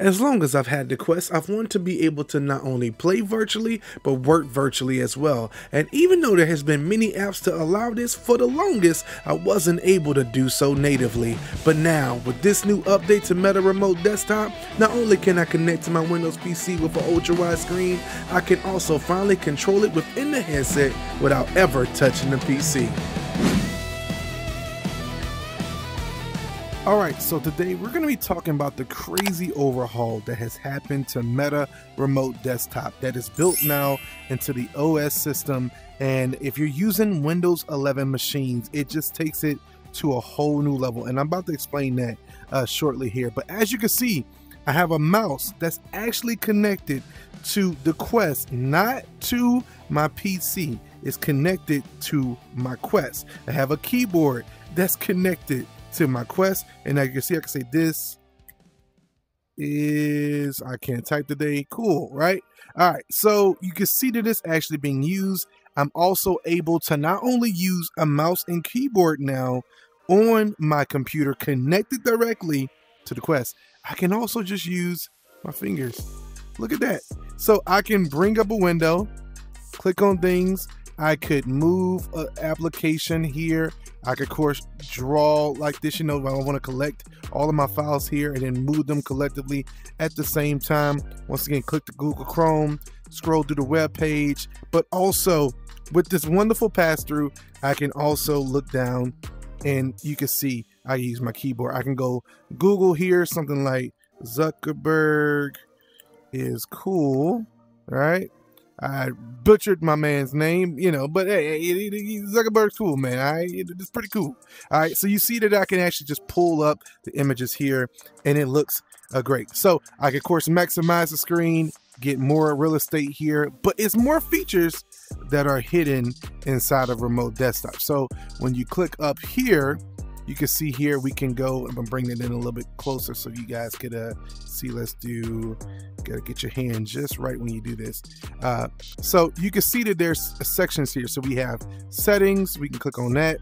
As long as I've had the Quest, I've wanted to be able to not only play virtually, but work virtually as well. And even though there has been many apps to allow this, for the longest, I wasn't able to do so natively. But now, with this new update to Meta Remote Desktop, not only can I connect to my Windows PC with an ultra wide screen, I can also finally control it within the headset without ever touching the PC. Alright, so today we're going to be talking about the crazy overhaul that has happened to Meta Remote Desktop that is built now into the OS system. And if you're using Windows 11 machines, it just takes it to a whole new level. And I'm about to explain that uh, shortly here. But as you can see, I have a mouse that's actually connected to the Quest, not to my PC. It's connected to my Quest. I have a keyboard that's connected to my quest. And you can see, I can say this is, I can't type today. Cool, right? All right, so you can see that it's actually being used. I'm also able to not only use a mouse and keyboard now on my computer connected directly to the Quest, I can also just use my fingers. Look at that. So I can bring up a window, click on things, I could move an application here. I could, of course, draw like this. You know, I want to collect all of my files here and then move them collectively at the same time. Once again, click the Google Chrome, scroll through the web page, but also with this wonderful pass through, I can also look down and you can see I use my keyboard. I can go Google here, something like Zuckerberg is cool, right? I butchered my man's name, you know, but hey, Zuckerberg's cool, man. I it's pretty cool. All right, so you see that I can actually just pull up the images here, and it looks uh, great. So I can, of course, maximize the screen, get more real estate here, but it's more features that are hidden inside of remote desktop. So when you click up here, you can see here we can go and bring it in a little bit closer so you guys could uh, see. Let's do, gotta get your hand just right when you do this. Uh, so you can see that there's sections here. So we have settings, we can click on that.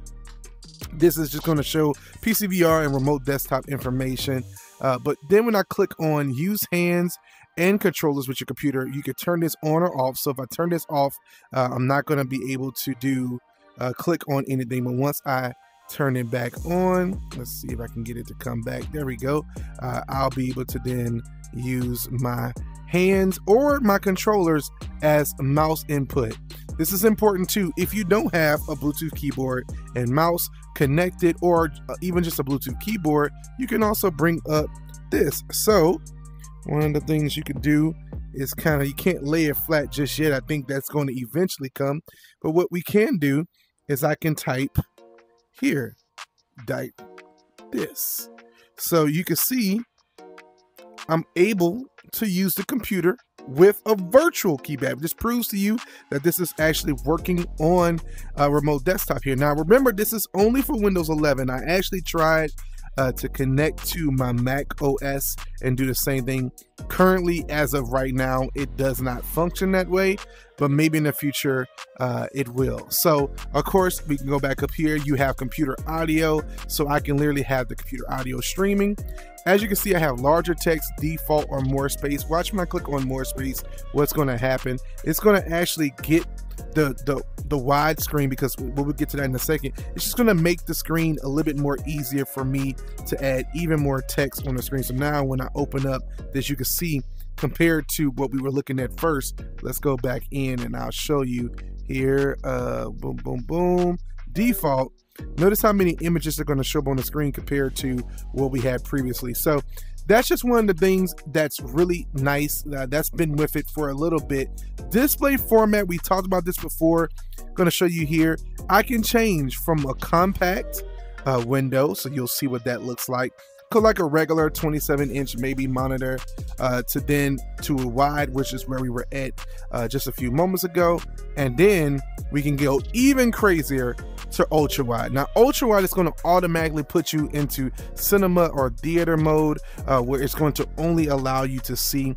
This is just going to show PCVR and remote desktop information. Uh, but then when I click on use hands and controllers with your computer, you can turn this on or off. So if I turn this off, uh, I'm not going to be able to do uh, click on anything. But once I turn it back on. Let's see if I can get it to come back. There we go. Uh, I'll be able to then use my hands or my controllers as mouse input. This is important too. If you don't have a Bluetooth keyboard and mouse connected or uh, even just a Bluetooth keyboard, you can also bring up this. So one of the things you can do is kind of, you can't lay it flat just yet. I think that's going to eventually come. But what we can do is I can type here, type this. So you can see I'm able to use the computer with a virtual keypad. This proves to you that this is actually working on a remote desktop here. Now, remember, this is only for Windows 11. I actually tried uh, to connect to my Mac OS and do the same thing. Currently, as of right now, it does not function that way, but maybe in the future uh, it will. So, of course, we can go back up here. You have computer audio, so I can literally have the computer audio streaming. As you can see, I have larger text, default, or more space. Watch when I click on more space, what's going to happen. It's going to actually get the the the wide screen because we'll get to that in a second. It's just to make the screen a little bit more easier for me to add even more text on the screen. So now when I open up this, you can see compared to what we were looking at first. Let's go back in and I'll show you here. Uh, boom, boom, boom. Default. Notice how many images are going to show up on the screen compared to what we had previously. So that's just one of the things that's really nice. Uh, that's been with it for a little bit. Display format, we talked about this before. Going to show you here. I can change from a compact uh, window, so you'll see what that looks like, like a regular 27 inch maybe monitor, uh, to then to a wide, which is where we were at uh, just a few moments ago, and then we can go even crazier to ultra wide. Now, ultra wide is going to automatically put you into cinema or theater mode, uh, where it's going to only allow you to see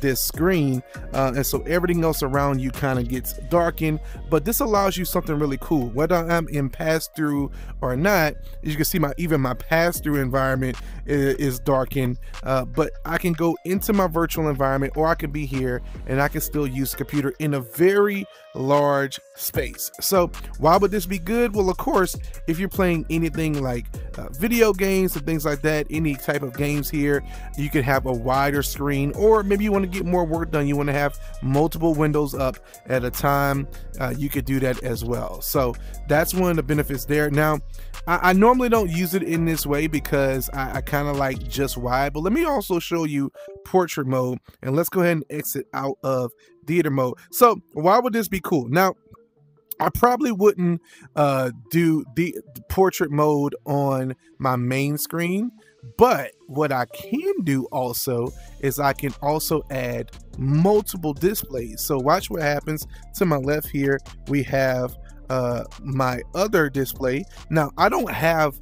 this screen. Uh, and so everything else around you kind of gets darkened. But this allows you something really cool. Whether I'm in pass through or not, as you can see, my even my pass through environment is, is darkened. Uh, but I can go into my virtual environment or I can be here and I can still use the computer in a very large space. So why would this be good? Well, of course, if you're playing anything like uh, video games and things like that, any type of games here, you can have a wider screen, or maybe you want to get more work done. You want to have multiple windows up at a time. Uh, you could do that as well. So that's one of the benefits there. Now, I, I normally don't use it in this way because I, I kind of like just wide, but let me also show you portrait mode and let's go ahead and exit out of theater mode. So why would this be cool? Now, I probably wouldn't uh, do the, portrait mode on my main screen, but what I can do also is I can also add multiple displays. So watch what happens to my left here. We have uh, my other display. Now I don't have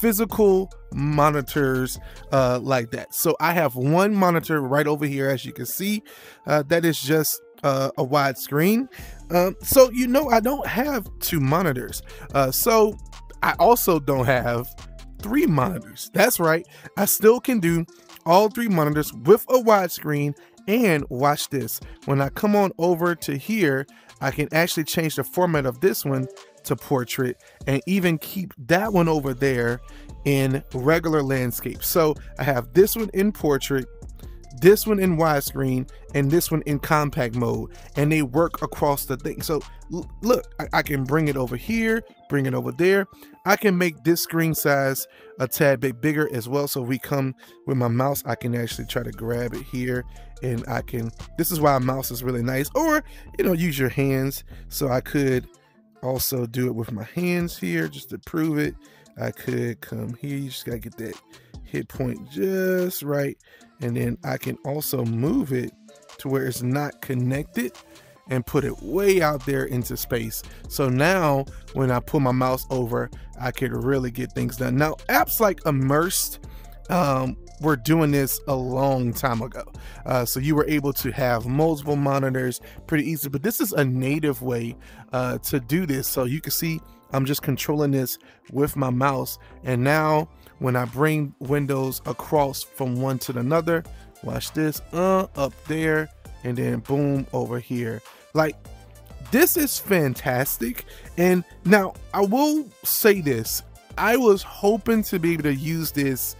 physical monitors uh, like that. So I have one monitor right over here, as you can see, uh, that is just uh, a wide screen. Um, so you know I don't have two monitors. Uh, so I also don't have three monitors. That's right. I still can do all three monitors with a widescreen and watch this. When I come on over to here, I can actually change the format of this one to portrait and even keep that one over there in regular landscape. So I have this one in portrait this one in widescreen and this one in compact mode and they work across the thing. So look I, I, can bring it over here bring it over there. I can make this screen size a tad bit bigger as well. So we come with my mouse I can actually try to grab it here and I can this is why a mouse is really nice. Or you know use your hands. So I could also do it with my hands here just to prove it I could come here you just gotta get that hit point just right and then I can also move it to where it's not connected and put it way out there into space. So now when I pull my mouse over, I could really get things done. Now apps like Immersed um, were doing this a long time ago. Uh, so you were able to have multiple monitors pretty easy, but this is a native way uh, to do this. So you can see I'm just controlling this with my mouse. And now when I bring windows across from one to another, watch this, uh, up there, and then boom, over here. Like, this is fantastic. And now I will say this, I was hoping to be able to use this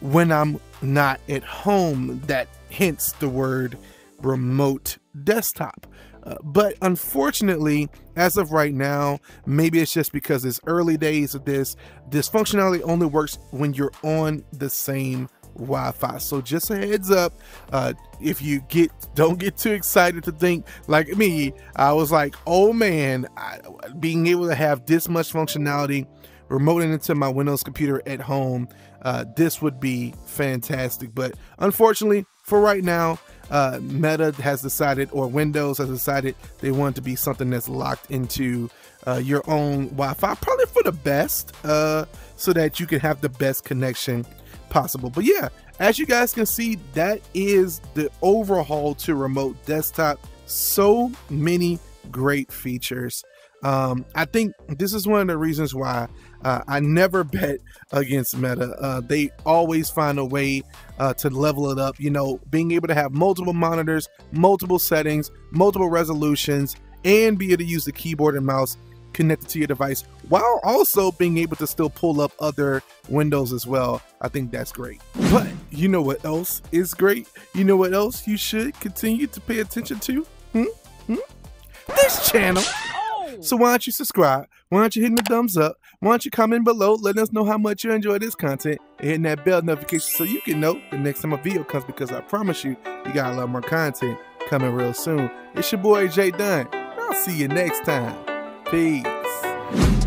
when I'm not at home, that hence the word remote desktop. Uh, but unfortunately, as of right now, maybe it's just because it's early days of this, this functionality only works when you're on the same Wi-Fi. So just a heads up, uh, if you get don't get too excited to think like me. I was like, oh man, I, being able to have this much functionality remoting into my Windows computer at home, uh, this would be fantastic. But unfortunately, for right now, uh, Meta has decided, or Windows has decided, they want to be something that's locked into uh, your own Wi-Fi, probably for the best, uh, so that you can have the best connection possible. But yeah, as you guys can see, that is the overhaul to remote desktop. So many great features. Um, I think this is one of the reasons why uh, I never bet against Meta. Uh, they always find a way uh, to level it up. You know, being able to have multiple monitors, multiple settings, multiple resolutions, and be able to use the keyboard and mouse connected to your device while also being able to still pull up other windows as well. I think that's great. But you know what else is great? You know what else you should continue to pay attention to? Hmm? Hmm? This channel. So why don't you subscribe? Why don't you hit the thumbs up? Why don't you comment below, letting us know how much you enjoy this content and hitting that bell notification so you can know the next time a video comes because I promise you, you got a lot more content coming real soon. It's your boy Jay Dun. I'll see you next time. Peace.